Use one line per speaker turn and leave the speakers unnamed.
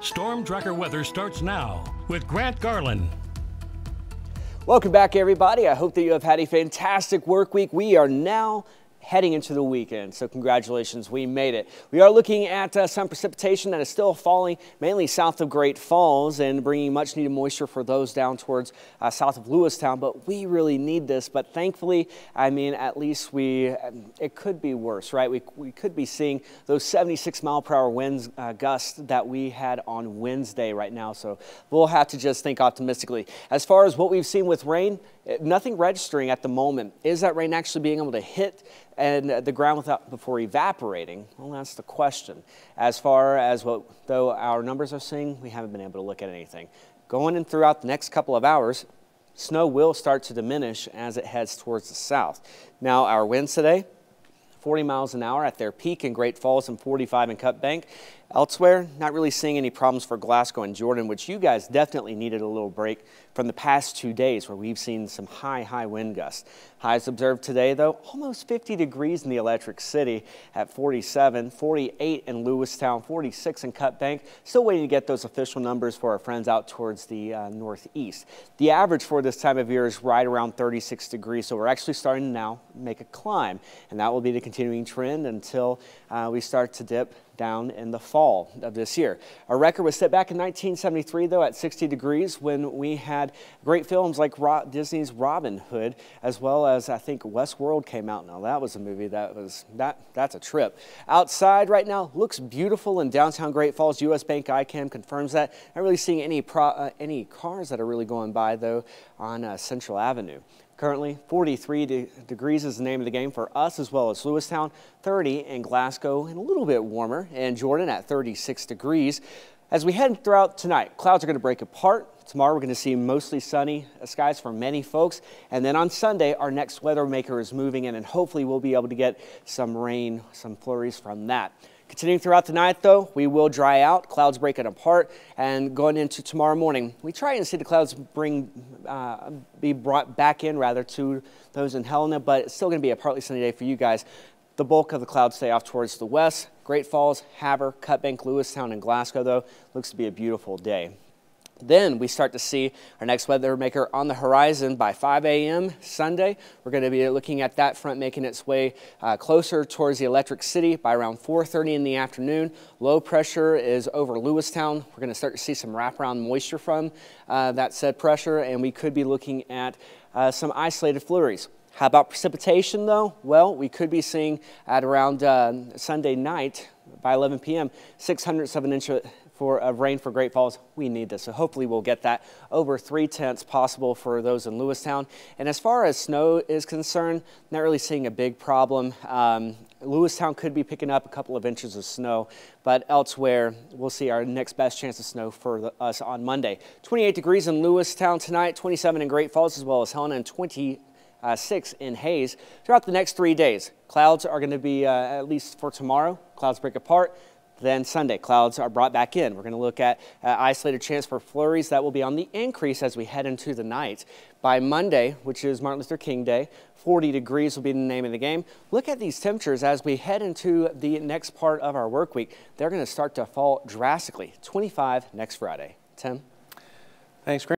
Storm Tracker weather starts now with Grant Garland.
Welcome back, everybody. I hope that you have had a fantastic work week. We are now heading into the weekend. So congratulations, we made it. We are looking at uh, some precipitation that is still falling mainly south of Great Falls and bringing much needed moisture for those down towards uh, south of Lewistown. But we really need this. But thankfully, I mean, at least we, um, it could be worse, right? We, we could be seeing those 76 mile per hour winds uh, gusts that we had on Wednesday right now. So we'll have to just think optimistically. As far as what we've seen with rain, nothing registering at the moment. Is that rain actually being able to hit and the ground without before evaporating? Well, that's the question. As far as what though our numbers are saying, we haven't been able to look at anything. Going in throughout the next couple of hours, snow will start to diminish as it heads towards the south. Now, our winds today, 40 miles an hour at their peak in Great Falls and 45 in Cut Bank. Elsewhere, not really seeing any problems for Glasgow and Jordan, which you guys definitely needed a little break from the past two days where we've seen some high, high wind gusts. Highs observed today, though, almost 50 degrees in the Electric City at 47, 48 in Lewistown, 46 in Cut Bank. Still waiting to get those official numbers for our friends out towards the uh, northeast. The average for this time of year is right around 36 degrees, so we're actually starting to now make a climb, and that will be the continuing trend until uh, we start to dip down in the fall of this year. Our record was set back in 1973, though, at 60 degrees when we had great films like Disney's Robin Hood, as well as I think Westworld came out. Now that was a movie that was that that's a trip. Outside right now looks beautiful in downtown Great Falls. U.S. Bank iCam confirms that. Not really seeing any pro, uh, any cars that are really going by though on uh, Central Avenue. Currently, 43 de degrees is the name of the game for us as well as Lewistown, 30 in Glasgow, and a little bit warmer, and Jordan at 36 degrees. As we head throughout tonight, clouds are going to break apart. Tomorrow we're going to see mostly sunny skies for many folks. And then on Sunday, our next weather maker is moving in and hopefully we'll be able to get some rain, some flurries from that. Continuing throughout the night, though, we will dry out, clouds breaking apart, and going into tomorrow morning, we try and see the clouds bring, uh, be brought back in rather to those in Helena, but it's still going to be a partly sunny day for you guys. The bulk of the clouds stay off towards the west. Great Falls, Havre, Cut Bank, Lewistown, and Glasgow, though, looks to be a beautiful day. Then we start to see our next weather maker on the horizon by 5 a.m. Sunday. We're going to be looking at that front making its way uh, closer towards the Electric City by around 4.30 in the afternoon. Low pressure is over Lewistown. We're going to start to see some wraparound moisture from uh, that said pressure, and we could be looking at uh, some isolated flurries. How about precipitation though? Well, we could be seeing at around uh, Sunday night by 11 p.m. 607 inches for of rain for Great Falls. We need this, so hopefully we'll get that over three tenths possible for those in Lewistown. And as far as snow is concerned, not really seeing a big problem. Um, Lewistown could be picking up a couple of inches of snow, but elsewhere we'll see our next best chance of snow for the, us on Monday. 28 degrees in Lewistown tonight, 27 in Great Falls as well as Helena, and 20 uh, 6 in Hays. Throughout the next three days, clouds are going to be, uh, at least for tomorrow, clouds break apart. Then Sunday, clouds are brought back in. We're going to look at uh, isolated chance for flurries. That will be on the increase as we head into the night. By Monday, which is Martin Luther King Day, 40 degrees will be the name of the game. Look at these temperatures as we head into the next part of our work week. They're going to start to fall drastically. 25 next Friday. Tim?
Thanks, Grant.